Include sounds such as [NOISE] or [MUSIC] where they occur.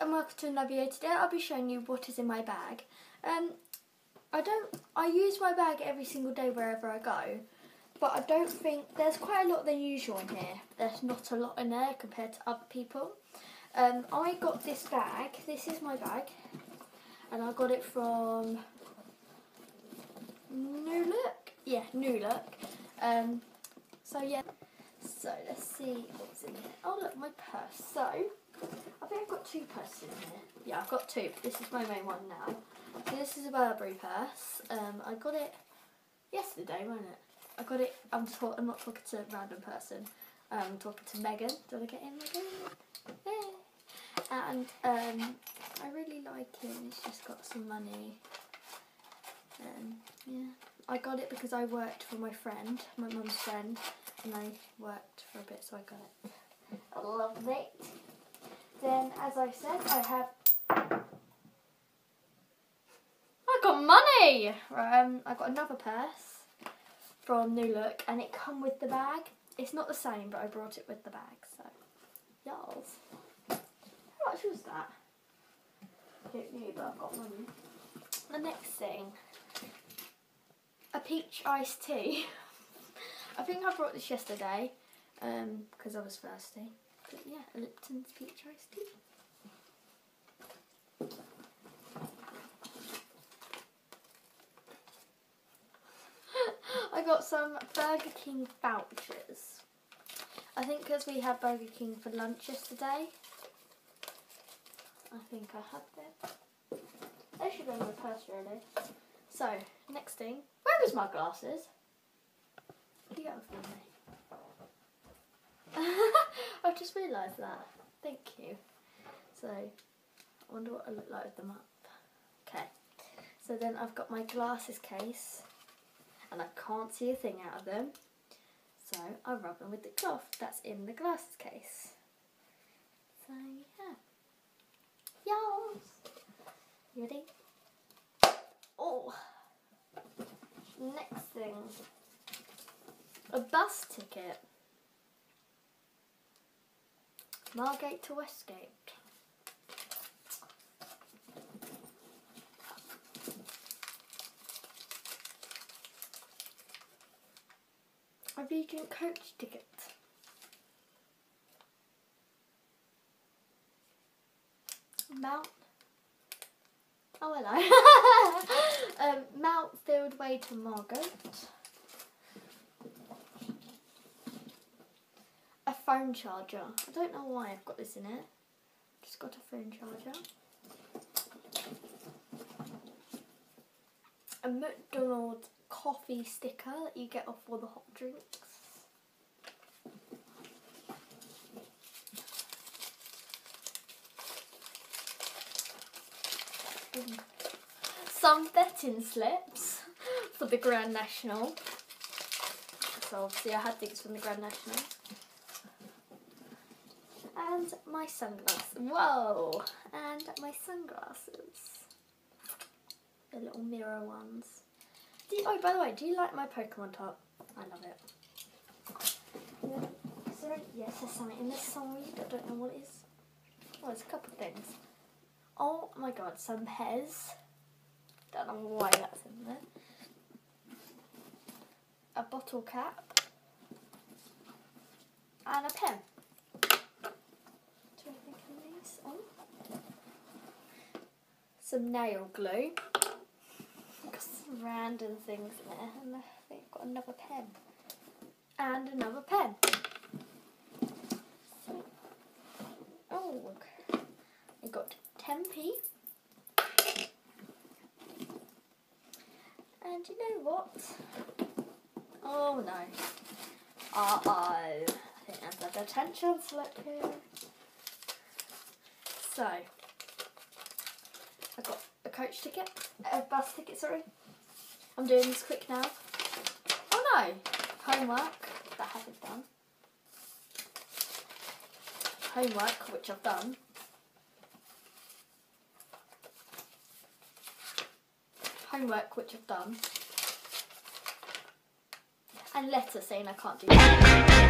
and welcome to another video. Today I'll be showing you what is in my bag. Um, I don't, I use my bag every single day wherever I go, but I don't think, there's quite a lot than usual in here. There's not a lot in there compared to other people. Um, I got this bag, this is my bag, and I got it from New Look? Yeah, New Look. Um, so yeah, so let's see what's in here. Oh look, my purse. So, two purses in here. Yeah, I've got two. This is my main one now. This is a Burberry purse. Um, I got it yesterday, wasn't it? I got it. I'm talk, I'm not talking to a random person. Um, I'm talking to Megan. Want to get in, Megan? Yeah. And um, I really like it. It's just got some money. Um, yeah. I got it because I worked for my friend, my mum's friend, and I worked for a bit, so I got it. [LAUGHS] I love it. Then, as I said, I have. I got money. Um, I got another purse from New Look, and it come with the bag. It's not the same, but I brought it with the bag. So, y'alls. How much was that? Don't know, but I've got money. The next thing, a peach iced tea. [LAUGHS] I think I brought this yesterday because um, I was thirsty. But yeah, Lipton's peach iced tea. I got some Burger King vouchers. I think because we had Burger King for lunch yesterday. I think I had them. They should go in my purse really. So, next thing. Where is my glasses? You them. [LAUGHS] I've just realised that. Thank you. So, I wonder what I look like with them up. Okay. So then I've got my glasses case. And I can't see a thing out of them. So I rub them with the cloth that's in the glasses case. So yeah. Yes. You ready? Oh. Next thing. A bus ticket. Margate to Westgate. A Regent coach ticket. Mount. Oh hello. [LAUGHS] um, Mountfield Way to Margate. Phone charger. I don't know why I've got this in it. Just got a phone charger. A McDonald's coffee sticker that you get off all the hot drinks. Some betting slips for the Grand National. So obviously I had things from the Grand National and my sunglasses. Whoa! And my sunglasses. The little mirror ones. You, oh, by the way, do you like my Pokemon top? I love it. Sorry, yes, there's something in the side. I don't know what it is. Oh, there's a couple of things. Oh my god, some Pez. Don't know why that's in there. A bottle cap. And a pen. Some nail glue. Got some random things in there, and I think I've got another pen. And another pen. So, oh, look. I got 10p. And you know what? Oh no. Uh oh. I think there's a detention slip here. So, coach ticket, a bus ticket, sorry. I'm doing this quick now. Oh no, homework that I haven't done. Homework, which I've done. Homework, which I've done. And letter saying I can't do that.